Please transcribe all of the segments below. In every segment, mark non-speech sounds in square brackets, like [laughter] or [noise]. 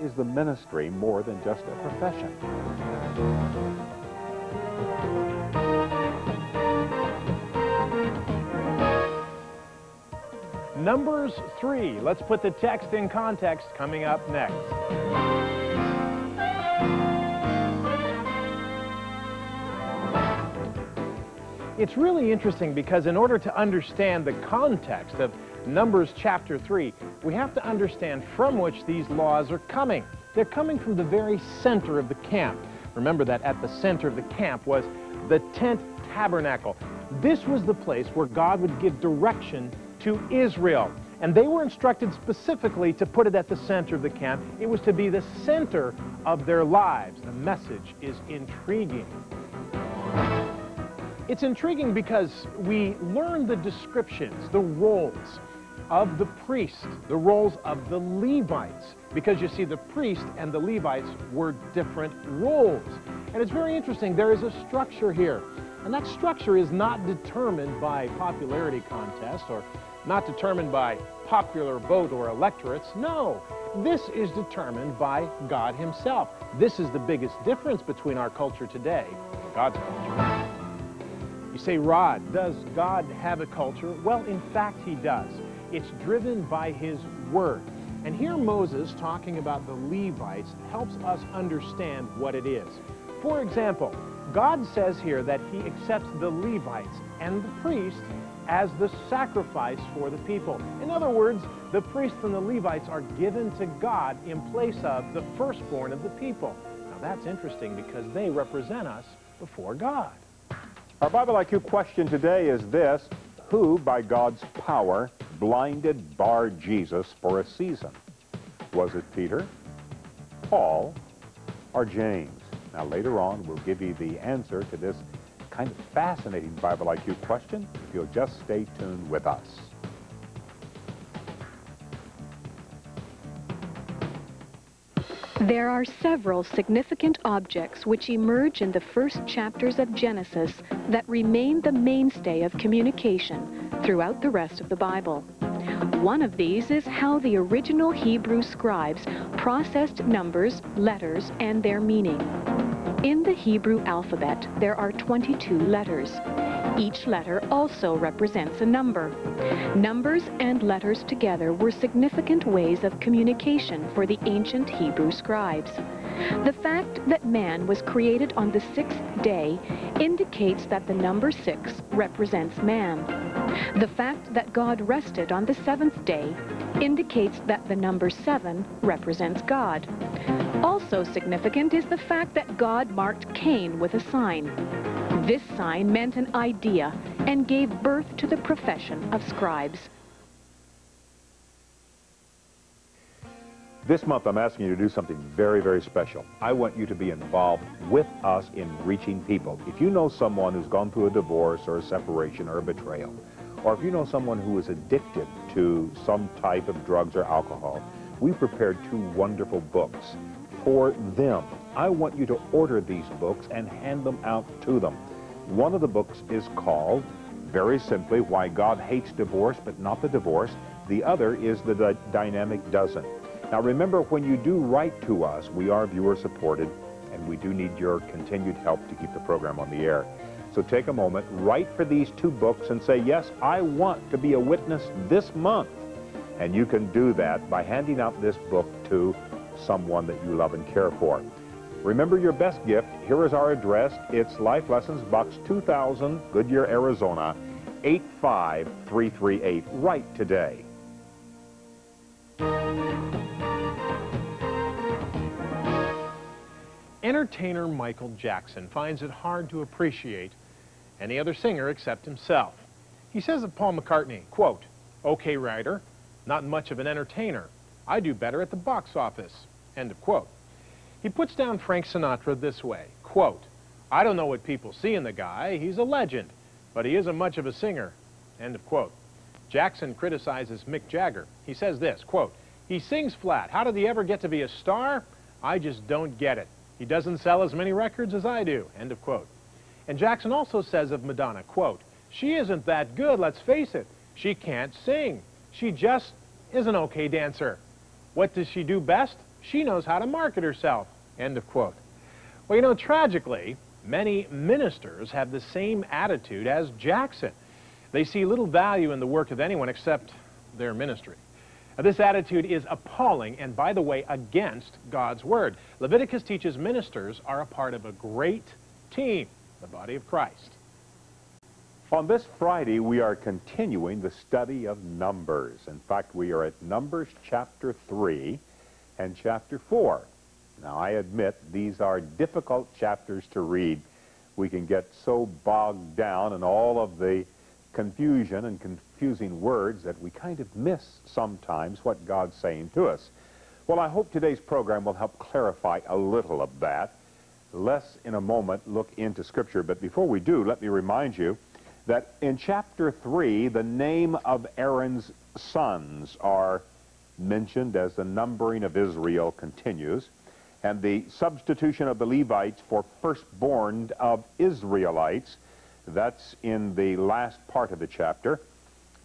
is the ministry more than just a profession? Numbers 3. Let's put the text in context coming up next. It's really interesting because in order to understand the context of Numbers chapter 3, we have to understand from which these laws are coming. They're coming from the very center of the camp. Remember that at the center of the camp was the tent tabernacle. This was the place where God would give direction to Israel. And they were instructed specifically to put it at the center of the camp. It was to be the center of their lives. The message is intriguing. It's intriguing because we learn the descriptions, the roles of the priest, the roles of the Levites, because you see the priest and the Levites were different roles. And it's very interesting, there is a structure here. And that structure is not determined by popularity contests or not determined by popular vote or electorates. No, this is determined by God himself. This is the biggest difference between our culture today and God's culture. You say, Rod, does God have a culture? Well, in fact, he does. It's driven by his word. And here Moses, talking about the Levites, helps us understand what it is. For example, God says here that he accepts the Levites and the priests as the sacrifice for the people. In other words, the priests and the Levites are given to God in place of the firstborn of the people. Now that's interesting because they represent us before God. Our Bible IQ question today is this. Who, by God's power, blinded Bar Jesus for a season? Was it Peter, Paul, or James? Now later on, we'll give you the answer to this kind of fascinating Bible IQ question if you'll just stay tuned with us. There are several significant objects which emerge in the first chapters of Genesis that remain the mainstay of communication throughout the rest of the Bible. One of these is how the original Hebrew scribes processed numbers, letters, and their meaning. In the Hebrew alphabet, there are 22 letters. Each letter also represents a number. Numbers and letters together were significant ways of communication for the ancient Hebrew scribes. The fact that man was created on the sixth day indicates that the number six represents man. The fact that God rested on the seventh day indicates that the number seven represents God. Also significant is the fact that God marked Cain with a sign. This sign meant an idea and gave birth to the profession of scribes. This month, I'm asking you to do something very, very special. I want you to be involved with us in reaching people. If you know someone who's gone through a divorce or a separation or a betrayal, or if you know someone who is addicted to some type of drugs or alcohol, we prepared two wonderful books for them. I want you to order these books and hand them out to them. One of the books is called, very simply, Why God Hates Divorce But Not the Divorce. The other is The D Dynamic Dozen. Now remember, when you do write to us, we are viewer supported, and we do need your continued help to keep the program on the air. So take a moment, write for these two books and say, yes, I want to be a witness this month. And you can do that by handing out this book to someone that you love and care for. Remember your best gift. Here is our address. It's Life Lessons, Box 2000, Goodyear, Arizona, 85338. Write today. Entertainer Michael Jackson finds it hard to appreciate any other singer except himself. He says of Paul McCartney, quote, okay writer, not much of an entertainer. I do better at the box office. End of quote. He puts down Frank Sinatra this way, quote, I don't know what people see in the guy. He's a legend, but he isn't much of a singer. End of quote. Jackson criticizes Mick Jagger. He says this, quote, he sings flat. How did he ever get to be a star? I just don't get it. He doesn't sell as many records as I do. End of quote. And Jackson also says of Madonna, quote, she isn't that good, let's face it. She can't sing. She just is an okay dancer. What does she do best? She knows how to market herself. End of quote. Well, you know, tragically, many ministers have the same attitude as Jackson. They see little value in the work of anyone except their ministry. Now, this attitude is appalling and, by the way, against God's Word. Leviticus teaches ministers are a part of a great team, the body of Christ. On this Friday, we are continuing the study of Numbers. In fact, we are at Numbers chapter 3 and chapter 4. Now, I admit these are difficult chapters to read. We can get so bogged down in all of the confusion and confusing words that we kind of miss sometimes what God's saying to us. Well, I hope today's program will help clarify a little of that. Let's, in a moment, look into Scripture. But before we do, let me remind you that in chapter 3, the name of Aaron's sons are mentioned as the numbering of Israel continues, and the substitution of the Levites for firstborn of Israelites that's in the last part of the chapter.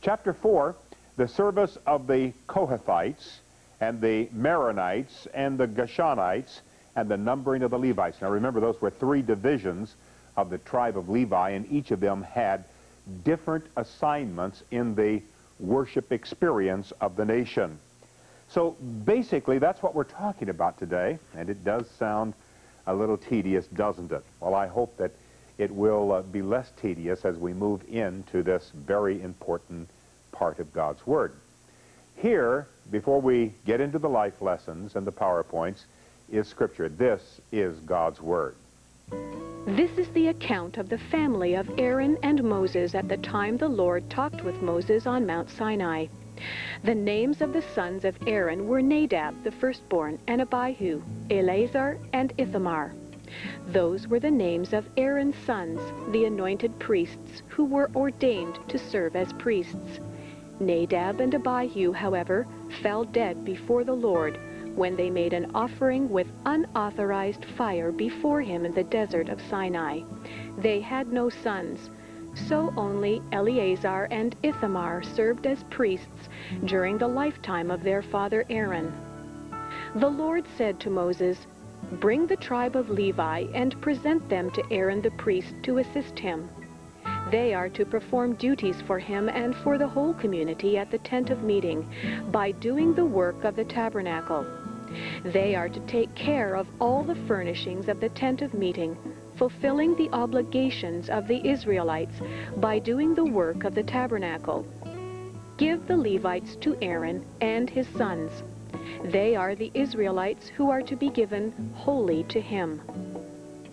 Chapter 4, the service of the Kohathites and the Merarites and the Gershonites and the numbering of the Levites. Now remember, those were three divisions of the tribe of Levi, and each of them had different assignments in the worship experience of the nation. So basically, that's what we're talking about today, and it does sound a little tedious, doesn't it? Well, I hope that it will uh, be less tedious as we move into this very important part of God's Word. Here, before we get into the life lessons and the PowerPoints, is Scripture. This is God's Word. This is the account of the family of Aaron and Moses at the time the Lord talked with Moses on Mount Sinai. The names of the sons of Aaron were Nadab, the firstborn, and Abihu, Eleazar, and Ithamar. Those were the names of Aaron's sons, the anointed priests, who were ordained to serve as priests. Nadab and Abihu, however, fell dead before the Lord when they made an offering with unauthorized fire before him in the desert of Sinai. They had no sons, so only Eleazar and Ithamar served as priests during the lifetime of their father Aaron. The Lord said to Moses, Bring the tribe of Levi and present them to Aaron the priest to assist him. They are to perform duties for him and for the whole community at the tent of meeting by doing the work of the tabernacle. They are to take care of all the furnishings of the tent of meeting, fulfilling the obligations of the Israelites by doing the work of the tabernacle. Give the Levites to Aaron and his sons. They are the Israelites who are to be given wholly to him.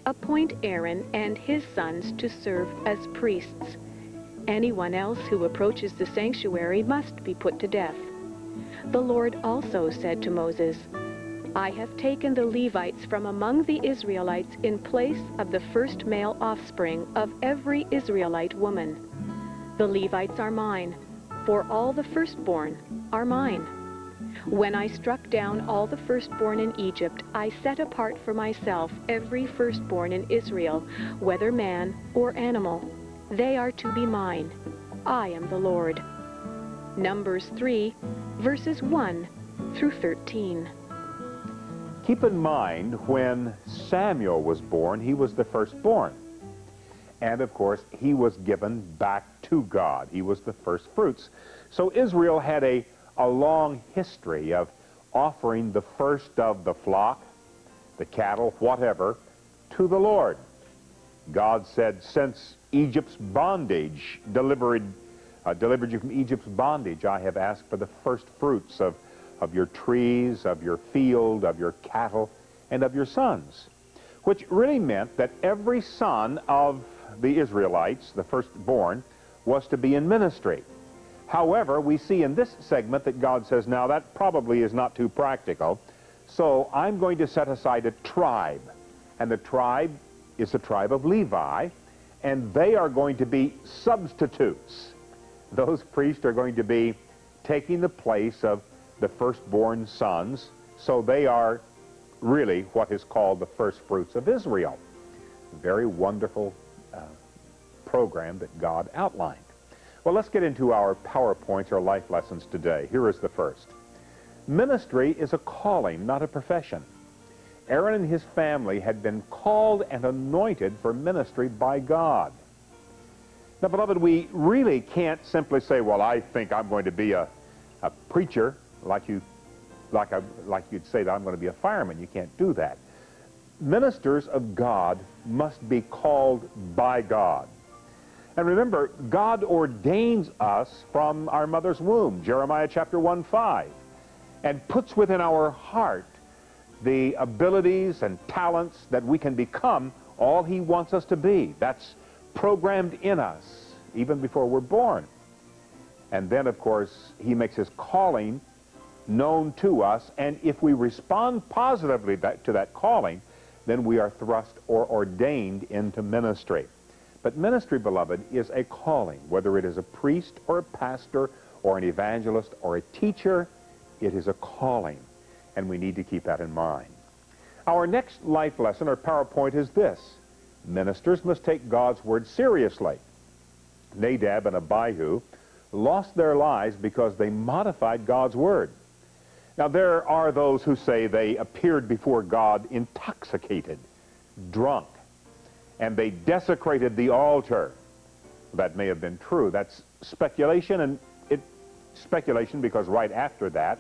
Appoint Aaron and his sons to serve as priests. Anyone else who approaches the sanctuary must be put to death. The Lord also said to Moses, I have taken the Levites from among the Israelites in place of the first male offspring of every Israelite woman. The Levites are mine, for all the firstborn are mine. When I struck down all the firstborn in Egypt, I set apart for myself every firstborn in Israel, whether man or animal. They are to be mine. I am the Lord. Numbers 3, verses 1 through 13. Keep in mind, when Samuel was born, he was the firstborn. And of course, he was given back to God. He was the first fruits. So Israel had a a long history of offering the first of the flock, the cattle, whatever, to the Lord. God said, since Egypt's bondage delivered, uh, delivered you from Egypt's bondage, I have asked for the first fruits of, of your trees, of your field, of your cattle, and of your sons. Which really meant that every son of the Israelites, the firstborn, was to be in ministry. However, we see in this segment that God says, now that probably is not too practical, so I'm going to set aside a tribe. And the tribe is the tribe of Levi, and they are going to be substitutes. Those priests are going to be taking the place of the firstborn sons, so they are really what is called the first fruits of Israel. Very wonderful uh, program that God outlined. Well, let's get into our PowerPoints or life lessons today. Here is the first. Ministry is a calling, not a profession. Aaron and his family had been called and anointed for ministry by God. Now, beloved, we really can't simply say, well, I think I'm going to be a, a preacher, like, you, like, I, like you'd say that I'm going to be a fireman. You can't do that. Ministers of God must be called by God. And remember, God ordains us from our mother's womb, Jeremiah chapter 1, 5, and puts within our heart the abilities and talents that we can become all he wants us to be. That's programmed in us even before we're born. And then, of course, he makes his calling known to us, and if we respond positively to that calling, then we are thrust or ordained into ministry. But ministry, beloved, is a calling, whether it is a priest or a pastor or an evangelist or a teacher, it is a calling, and we need to keep that in mind. Our next life lesson or PowerPoint is this. Ministers must take God's word seriously. Nadab and Abihu lost their lives because they modified God's word. Now, there are those who say they appeared before God intoxicated, drunk, and they desecrated the altar. That may have been true. That's speculation, and it speculation because right after that,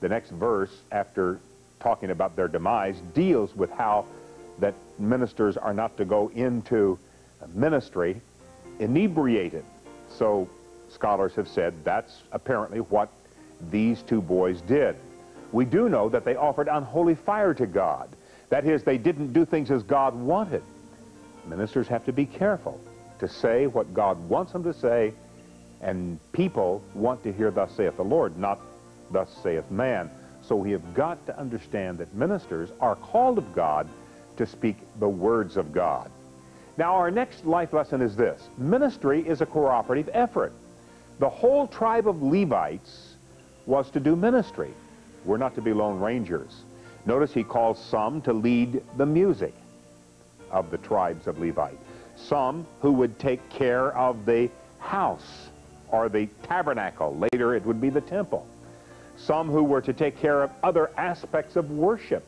the next verse, after talking about their demise, deals with how that ministers are not to go into ministry inebriated. So scholars have said that's apparently what these two boys did. We do know that they offered unholy fire to God. That is, they didn't do things as God wanted. Ministers have to be careful to say what God wants them to say, and people want to hear thus saith the Lord, not thus saith man. So we have got to understand that ministers are called of God to speak the words of God. Now, our next life lesson is this. Ministry is a cooperative effort. The whole tribe of Levites was to do ministry. We're not to be lone rangers. Notice he calls some to lead the music of the tribes of Levi. Some who would take care of the house or the tabernacle. Later it would be the temple. Some who were to take care of other aspects of worship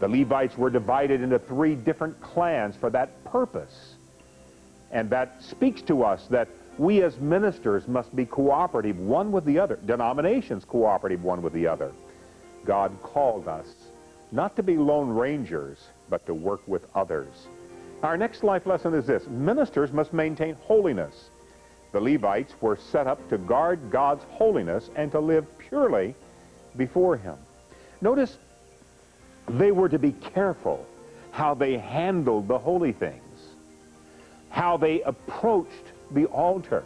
the Levites were divided into three different clans for that purpose. And that speaks to us that we as ministers must be cooperative one with the other, denominations cooperative one with the other. God called us not to be lone rangers, but to work with others. Our next life lesson is this. Ministers must maintain holiness. The Levites were set up to guard God's holiness and to live purely before him. Notice they were to be careful how they handled the holy things, how they approached the altar,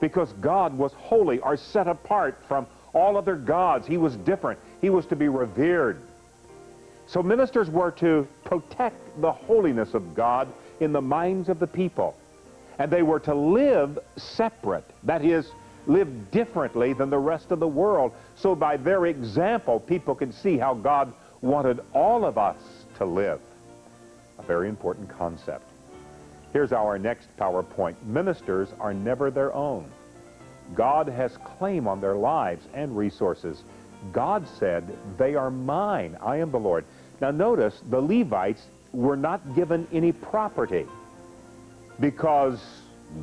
because God was holy or set apart from all other gods. He was different. He was to be revered. So ministers were to protect the holiness of God in the minds of the people. And they were to live separate, that is, live differently than the rest of the world. So by their example, people could see how God wanted all of us to live. A very important concept. Here's our next PowerPoint. Ministers are never their own. God has claim on their lives and resources. God said, they are mine. I am the Lord. Now notice, the Levites were not given any property because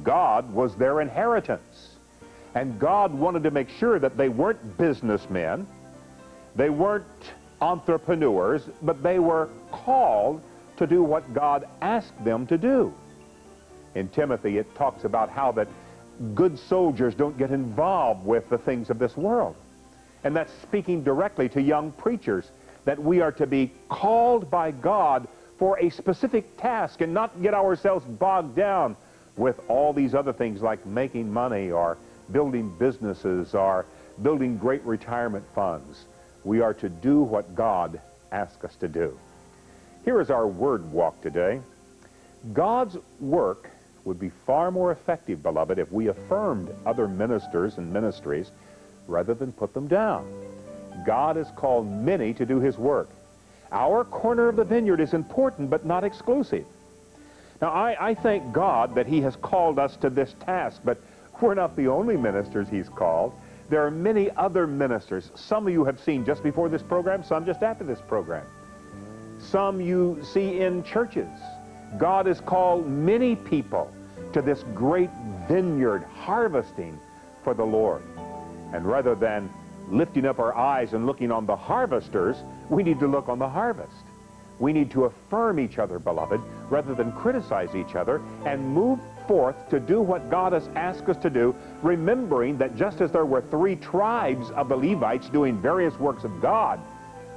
God was their inheritance. And God wanted to make sure that they weren't businessmen. They weren't entrepreneurs, but they were called to do what God asked them to do. In Timothy, it talks about how that good soldiers don't get involved with the things of this world. And that's speaking directly to young preachers, that we are to be called by God for a specific task and not get ourselves bogged down with all these other things like making money or building businesses or building great retirement funds. We are to do what God asks us to do. Here is our word walk today. God's work would be far more effective, beloved, if we affirmed other ministers and ministries rather than put them down. God has called many to do his work. Our corner of the vineyard is important, but not exclusive. Now, I, I thank God that he has called us to this task, but we're not the only ministers he's called. There are many other ministers. Some of you have seen just before this program, some just after this program. Some you see in churches. God has called many people to this great vineyard harvesting for the Lord. And rather than lifting up our eyes and looking on the harvesters, we need to look on the harvest. We need to affirm each other, beloved, rather than criticize each other, and move forth to do what God has asked us to do, remembering that just as there were three tribes of the Levites doing various works of God,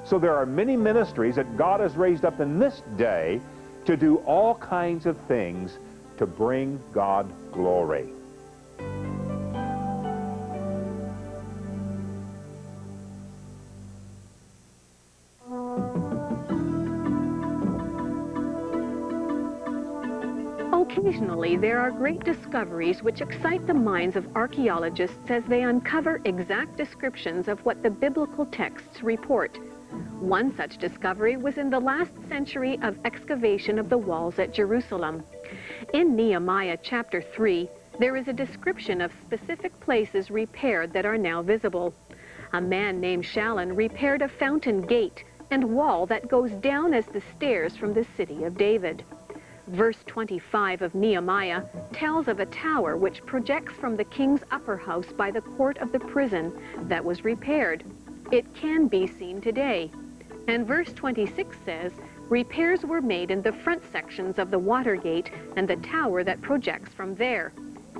so there are many ministries that God has raised up in this day to do all kinds of things to bring God glory. Occasionally, there are great discoveries which excite the minds of archaeologists as they uncover exact descriptions of what the biblical texts report. One such discovery was in the last century of excavation of the walls at Jerusalem. In Nehemiah chapter 3, there is a description of specific places repaired that are now visible. A man named Shallun repaired a fountain gate and wall that goes down as the stairs from the city of David. Verse 25 of Nehemiah tells of a tower which projects from the king's upper house by the court of the prison that was repaired. It can be seen today. And verse 26 says, repairs were made in the front sections of the water gate and the tower that projects from there.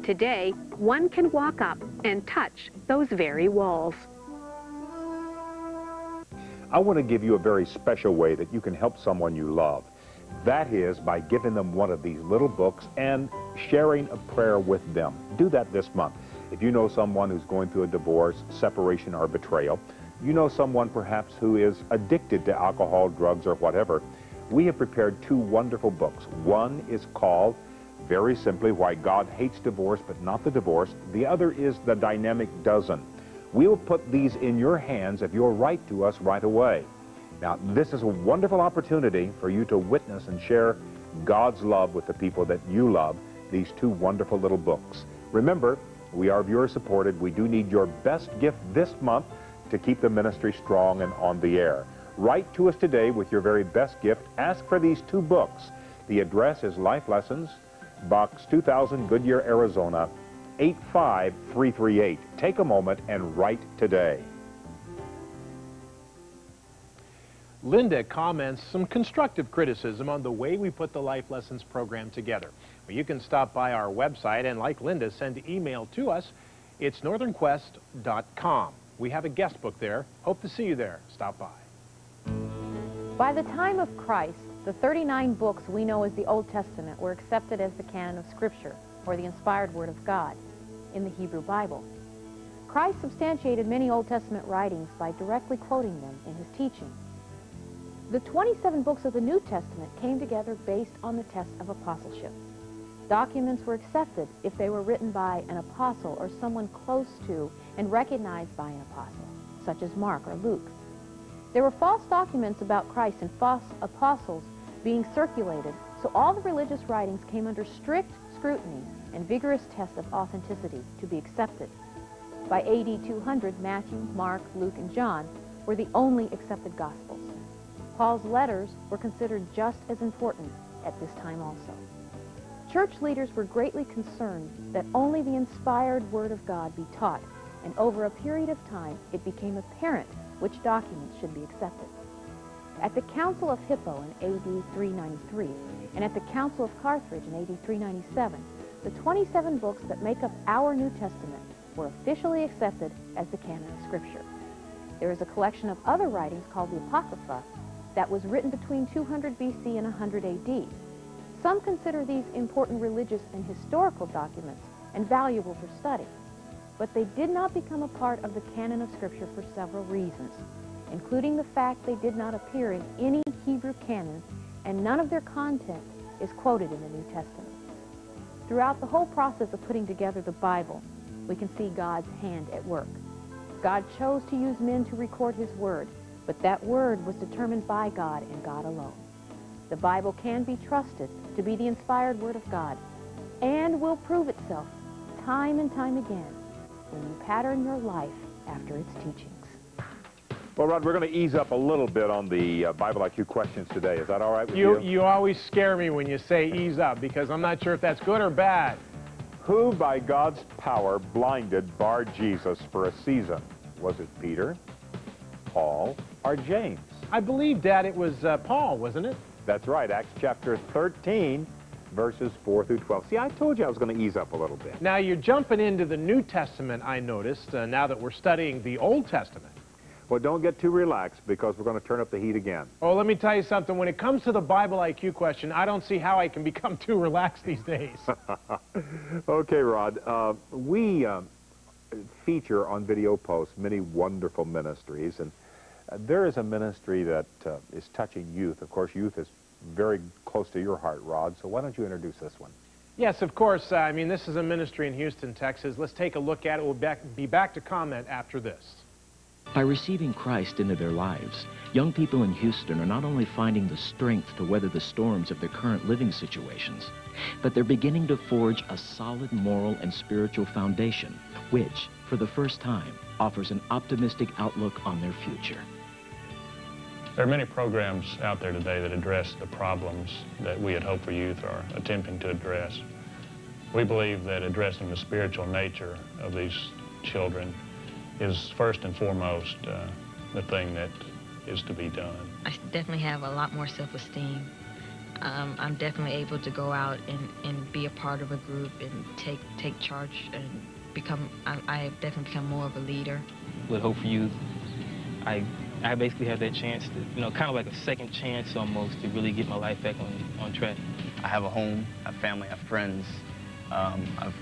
Today, one can walk up and touch those very walls. I want to give you a very special way that you can help someone you love. That is by giving them one of these little books and sharing a prayer with them. Do that this month. If you know someone who's going through a divorce, separation, or betrayal, you know someone perhaps who is addicted to alcohol, drugs, or whatever, we have prepared two wonderful books. One is called, very simply, Why God Hates Divorce But Not the Divorce. The other is The Dynamic Dozen. We'll put these in your hands if you'll write to us right away. Now, this is a wonderful opportunity for you to witness and share God's love with the people that you love, these two wonderful little books. Remember, we are viewer supported. We do need your best gift this month to keep the ministry strong and on the air. Write to us today with your very best gift. Ask for these two books. The address is Life Lessons, Box 2000, Goodyear, Arizona, 85338. Take a moment and write today. Linda comments some constructive criticism on the way we put the Life Lessons program together. Well, you can stop by our website and, like Linda, send email to us. It's northernquest.com. We have a guest book there. Hope to see you there. Stop by. By the time of Christ, the 39 books we know as the Old Testament were accepted as the canon of Scripture, or the inspired Word of God, in the Hebrew Bible. Christ substantiated many Old Testament writings by directly quoting them in his teaching. The 27 books of the New Testament came together based on the test of apostleship. Documents were accepted if they were written by an apostle or someone close to and recognized by an apostle, such as Mark or Luke. There were false documents about Christ and false apostles being circulated, so all the religious writings came under strict scrutiny and vigorous tests of authenticity to be accepted. By AD 200, Matthew, Mark, Luke, and John were the only accepted Gospels. Paul's letters were considered just as important at this time also. Church leaders were greatly concerned that only the inspired Word of God be taught, and over a period of time it became apparent which documents should be accepted. At the Council of Hippo in AD 393 and at the Council of Carthage in AD 397, the 27 books that make up our New Testament were officially accepted as the canon of Scripture. There is a collection of other writings called the Apocrypha that was written between 200 BC and 100 AD. Some consider these important religious and historical documents and valuable for study, but they did not become a part of the canon of Scripture for several reasons, including the fact they did not appear in any Hebrew canon and none of their content is quoted in the New Testament. Throughout the whole process of putting together the Bible, we can see God's hand at work. God chose to use men to record his word, but that word was determined by God and God alone. The Bible can be trusted to be the inspired word of God and will prove itself time and time again when you pattern your life after its teachings. Well, Rod, we're going to ease up a little bit on the uh, Bible IQ questions today. Is that all right with You, you? you always scare me when you say ease up because I'm not sure if that's good or bad. Who, by God's power, blinded Bar Jesus for a season? Was it Peter, Paul, or James? I believe, Dad, it was uh, Paul, wasn't it? That's right, Acts chapter 13, verses 4 through 12. See, I told you I was going to ease up a little bit. Now, you're jumping into the New Testament, I noticed, uh, now that we're studying the Old Testament. Well, don't get too relaxed because we're going to turn up the heat again. Oh, let me tell you something. When it comes to the Bible IQ question, I don't see how I can [laughs] become too relaxed these days. [laughs] okay, Rod. Uh, we uh, feature on video posts many wonderful ministries, and uh, there is a ministry that uh, is touching youth. Of course, youth is very close to your heart, Rod, so why don't you introduce this one? yes, of course. Uh, I mean, this is a ministry in Houston, Texas. Let's take a look at it. We'll back, be back to comment after this. By receiving Christ into their lives, young people in Houston are not only finding the strength to weather the storms of their current living situations, but they're beginning to forge a solid moral and spiritual foundation, which, for the first time, offers an optimistic outlook on their future. There are many programs out there today that address the problems that we at Hope for Youth are attempting to address. We believe that addressing the spiritual nature of these children is first and foremost uh, the thing that is to be done. I definitely have a lot more self-esteem. Um, I'm definitely able to go out and, and be a part of a group and take take charge and become. I, I have definitely become more of a leader. with Hope for Youth, I I basically had that chance to, you know, kind of like a second chance almost to really get my life back on on track. I have a home, I have family, I have friends. Um, I've,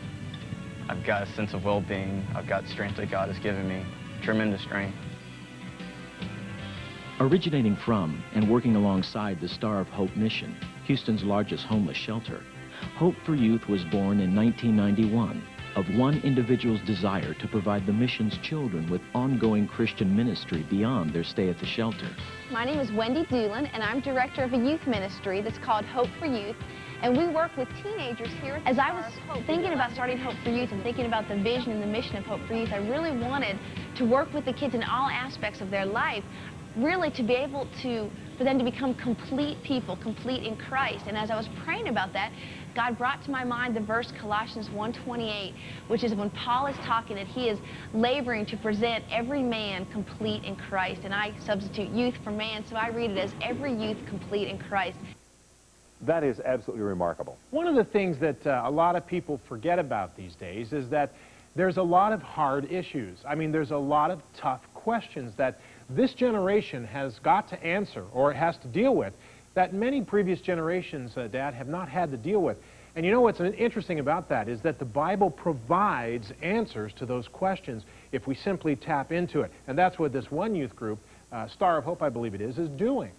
I've got a sense of well-being. I've got strength that God has given me, tremendous strength. Originating from and working alongside the Star of Hope mission, Houston's largest homeless shelter, Hope for Youth was born in 1991 of one individual's desire to provide the mission's children with ongoing Christian ministry beyond their stay at the shelter. My name is Wendy Doolin, and I'm director of a youth ministry that's called Hope for Youth. And we work with teenagers here. As I was thinking about starting Hope for Youth and thinking about the vision and the mission of Hope for Youth, I really wanted to work with the kids in all aspects of their life, really to be able to, for them to become complete people, complete in Christ. And as I was praying about that, God brought to my mind the verse Colossians 1.28, which is when Paul is talking that he is laboring to present every man complete in Christ. And I substitute youth for man, so I read it as every youth complete in Christ. That is absolutely remarkable. One of the things that uh, a lot of people forget about these days is that there's a lot of hard issues. I mean, there's a lot of tough questions that this generation has got to answer or has to deal with that many previous generations, uh, Dad, have not had to deal with. And you know what's interesting about that is that the Bible provides answers to those questions if we simply tap into it. And that's what this one youth group, uh, Star of Hope, I believe it is, is doing.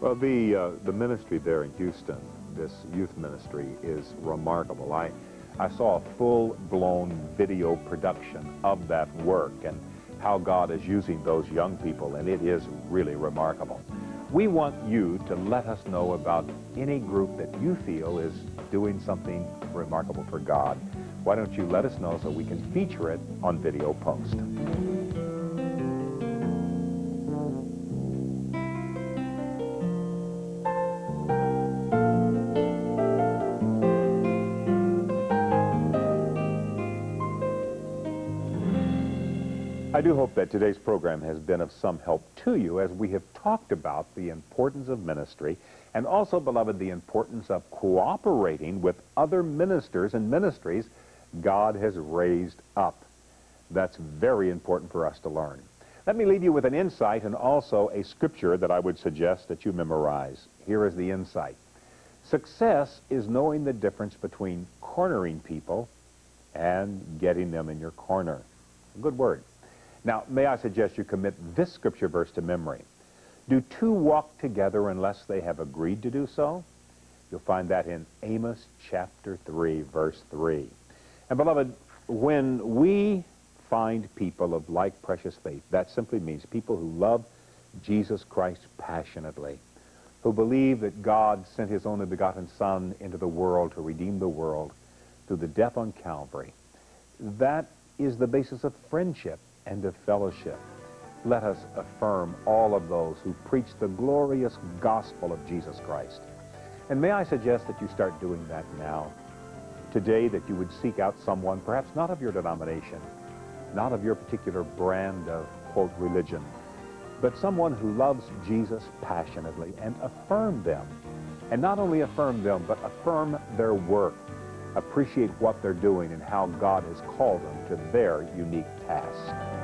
Well, the, uh, the ministry there in Houston, this youth ministry, is remarkable. I, I saw a full-blown video production of that work and how God is using those young people, and it is really remarkable. We want you to let us know about any group that you feel is doing something remarkable for God. Why don't you let us know so we can feature it on Video Post? Hope that today's program has been of some help to you as we have talked about the importance of ministry and also, beloved, the importance of cooperating with other ministers and ministries God has raised up. That's very important for us to learn. Let me leave you with an insight and also a scripture that I would suggest that you memorize. Here is the insight. Success is knowing the difference between cornering people and getting them in your corner. Good word. Now, may I suggest you commit this scripture verse to memory. Do two walk together unless they have agreed to do so? You'll find that in Amos chapter 3, verse 3. And beloved, when we find people of like precious faith, that simply means people who love Jesus Christ passionately, who believe that God sent his only begotten Son into the world to redeem the world through the death on Calvary. That is the basis of friendship and of fellowship. Let us affirm all of those who preach the glorious gospel of Jesus Christ. And may I suggest that you start doing that now. Today that you would seek out someone, perhaps not of your denomination, not of your particular brand of, quote, religion, but someone who loves Jesus passionately and affirm them. And not only affirm them, but affirm their work. Appreciate what they're doing and how God has called them to their unique task.